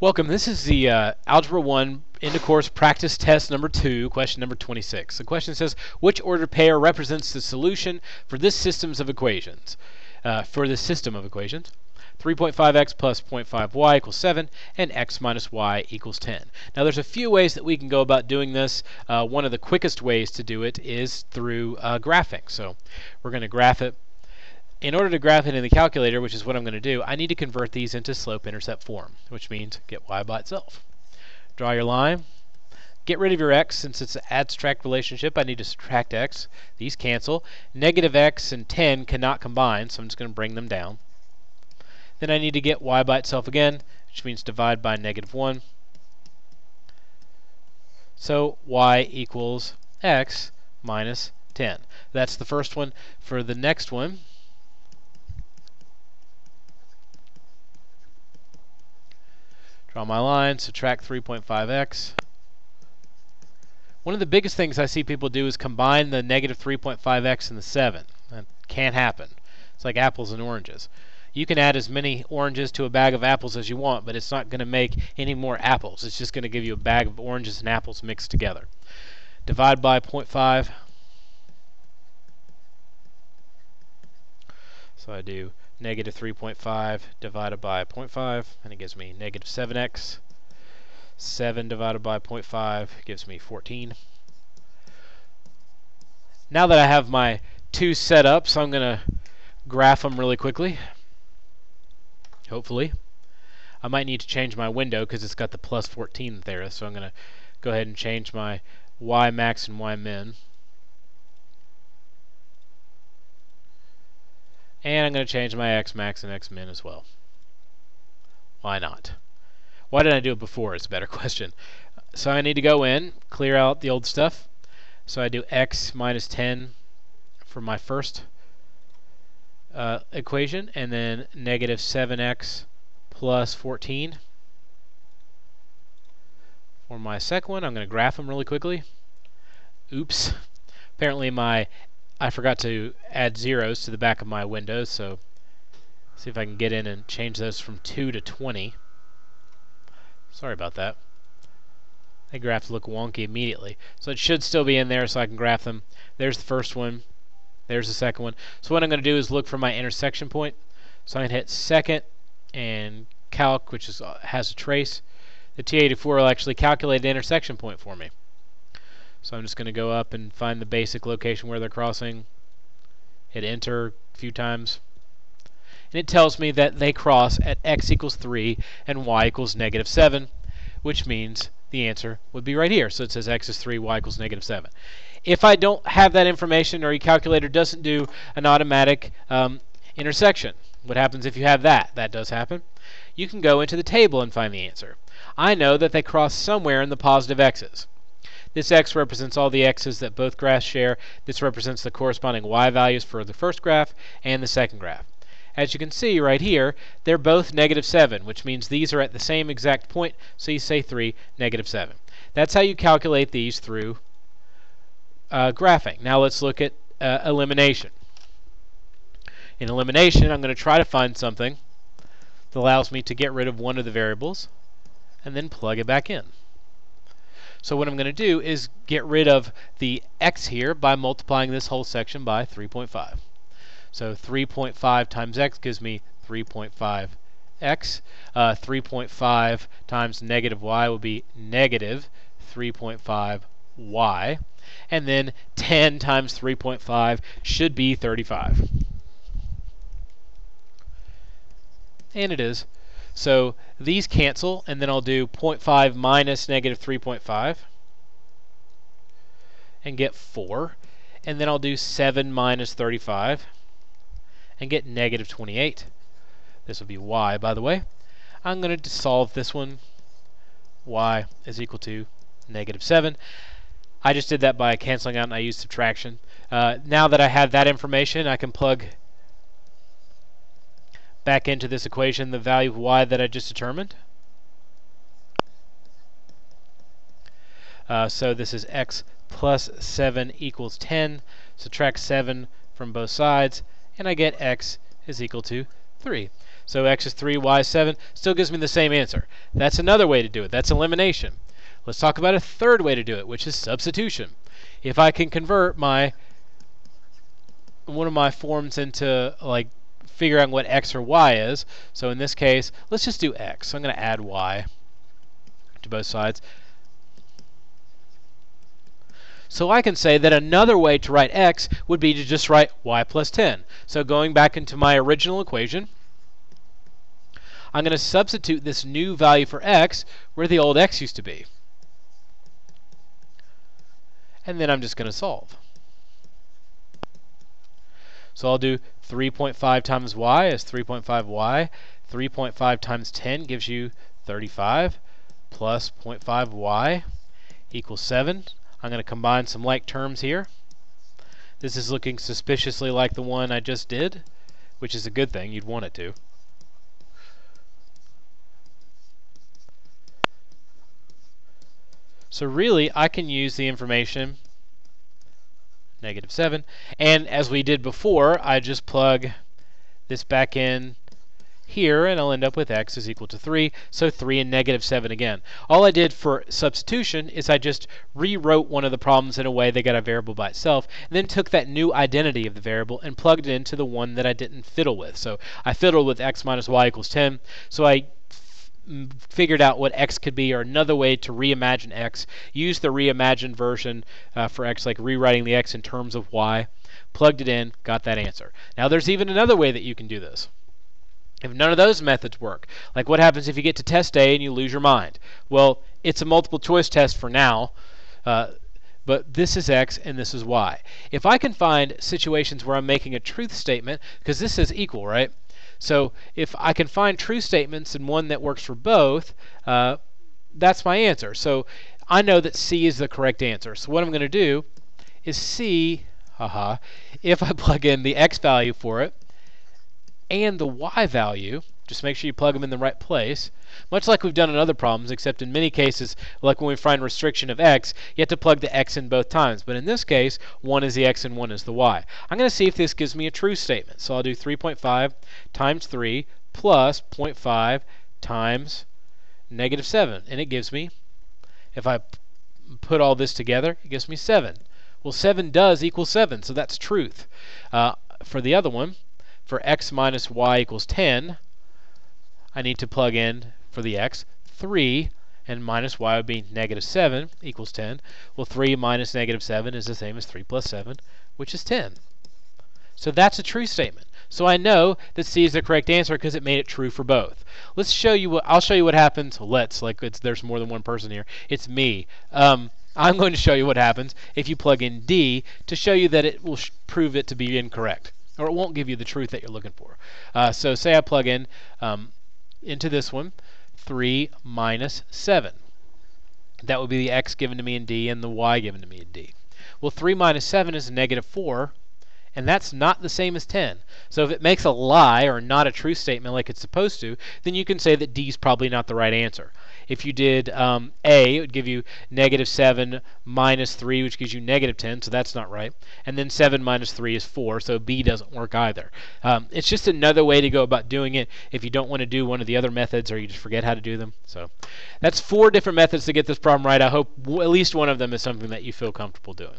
Welcome. This is the uh, Algebra 1 end of course practice test number 2, question number 26. The question says, which ordered pair represents the solution for this systems of equations? Uh, for this system of equations. 3.5x plus 0.5y equals 7, and x minus y equals 10. Now there's a few ways that we can go about doing this. Uh, one of the quickest ways to do it is through uh, graphing. So we're going to graph it in order to graph it in the calculator, which is what I'm going to do, I need to convert these into slope-intercept form, which means get y by itself. Draw your line. Get rid of your x. Since it's an abstract relationship, I need to subtract x. These cancel. Negative x and 10 cannot combine, so I'm just going to bring them down. Then I need to get y by itself again, which means divide by negative 1. So y equals x minus 10. That's the first one. For the next one, Draw my line, subtract 3.5x. One of the biggest things I see people do is combine the negative 3.5x and the 7. That can't happen. It's like apples and oranges. You can add as many oranges to a bag of apples as you want, but it's not going to make any more apples. It's just going to give you a bag of oranges and apples mixed together. Divide by 0.5. So I do negative 3.5 divided by 0.5, and it gives me negative 7x. 7 divided by 0.5 gives me 14. Now that I have my two set up, so I'm going to graph them really quickly. Hopefully. I might need to change my window because it's got the plus 14 there, so I'm going to go ahead and change my y max and y min. And I'm going to change my x max and x min as well. Why not? Why didn't I do it before is a better question. So I need to go in, clear out the old stuff. So I do x minus 10 for my first uh, equation, and then negative 7x plus 14 for my second one. I'm going to graph them really quickly. Oops. Apparently my I forgot to add zeros to the back of my window, so see if I can get in and change those from 2 to 20. Sorry about that. They graphs look wonky immediately. So it should still be in there so I can graph them. There's the first one. There's the second one. So what I'm going to do is look for my intersection point. So I'm going to hit second and calc, which is, uh, has a trace. The TI-84 will actually calculate the intersection point for me. So I'm just going to go up and find the basic location where they're crossing, hit enter a few times, and it tells me that they cross at x equals 3 and y equals negative 7, which means the answer would be right here. So it says x is 3, y equals negative 7. If I don't have that information or your calculator doesn't do an automatic um, intersection, what happens if you have that? That does happen. You can go into the table and find the answer. I know that they cross somewhere in the positive x's. This x represents all the x's that both graphs share. This represents the corresponding y values for the first graph and the second graph. As you can see right here, they're both negative 7, which means these are at the same exact point, so you say 3, negative 7. That's how you calculate these through uh, graphing. Now let's look at uh, elimination. In elimination, I'm going to try to find something that allows me to get rid of one of the variables and then plug it back in. So what I'm going to do is get rid of the x here by multiplying this whole section by 3.5. So 3.5 times x gives me 3.5 x. Uh, 3.5 times negative y will be negative 3.5 y. And then 10 times 3.5 should be 35. And it is. So these cancel, and then I'll do 0.5 minus negative 3.5 and get 4. And then I'll do 7 minus 35 and get negative 28. This will be y, by the way. I'm going to solve this one. y is equal to negative 7. I just did that by canceling out and I used subtraction. Uh, now that I have that information, I can plug back into this equation the value of y that I just determined. Uh, so this is x plus 7 equals 10. Subtract 7 from both sides, and I get x is equal to 3. So x is 3, y is 7, still gives me the same answer. That's another way to do it. That's elimination. Let's talk about a third way to do it, which is substitution. If I can convert my one of my forms into like figuring out what x or y is, so in this case, let's just do x. So I'm going to add y to both sides. So I can say that another way to write x would be to just write y plus 10. So going back into my original equation, I'm going to substitute this new value for x where the old x used to be. And then I'm just going to solve. So I'll do 3.5 times y is 3.5y. 3.5 times 10 gives you 35 plus 0.5y equals 7. I'm going to combine some like terms here. This is looking suspiciously like the one I just did, which is a good thing. You'd want it to. So really, I can use the information negative 7. And as we did before, I just plug this back in here, and I'll end up with x is equal to 3, so 3 and negative 7 again. All I did for substitution is I just rewrote one of the problems in a way that got a variable by itself, and then took that new identity of the variable and plugged it into the one that I didn't fiddle with. So I fiddled with x minus y equals 10, so I figured out what x could be, or another way to reimagine x. Use the reimagined version uh, for x, like rewriting the x in terms of y. Plugged it in, got that answer. Now there's even another way that you can do this. If none of those methods work, like what happens if you get to test A and you lose your mind? Well, it's a multiple choice test for now, uh, but this is X and this is Y. If I can find situations where I'm making a truth statement, because this is equal, right? So if I can find true statements and one that works for both, uh, that's my answer. So I know that C is the correct answer. So what I'm going to do is see, haha, if I plug in the X value for it, and the y value, just make sure you plug them in the right place, much like we've done in other problems, except in many cases, like when we find restriction of x, you have to plug the x in both times. But in this case, 1 is the x and 1 is the y. I'm going to see if this gives me a true statement. So I'll do 3.5 times 3 plus 0.5 times negative 7. And it gives me, if I put all this together, it gives me 7. Well, 7 does equal 7, so that's truth. Uh, for the other one, for x minus y equals 10, I need to plug in for the x 3 and minus y would be negative 7 equals 10. Well, 3 minus negative 7 is the same as 3 plus 7, which is 10. So that's a true statement. So I know that C is the correct answer because it made it true for both. Let's show you what I'll show you what happens. Let's like it's there's more than one person here. It's me. Um, I'm going to show you what happens if you plug in D to show you that it will prove it to be incorrect or it won't give you the truth that you're looking for. Uh, so say I plug in um, into this one 3 minus 7. That would be the x given to me in D and the y given to me in D. Well, 3 minus 7 is negative 4, and that's not the same as 10. So if it makes a lie or not a true statement like it's supposed to, then you can say that D is probably not the right answer. If you did um, A, it would give you negative 7 minus 3, which gives you negative 10, so that's not right. And then 7 minus 3 is 4, so B doesn't work either. Um, it's just another way to go about doing it if you don't want to do one of the other methods or you just forget how to do them. So that's four different methods to get this problem right. I hope at least one of them is something that you feel comfortable doing.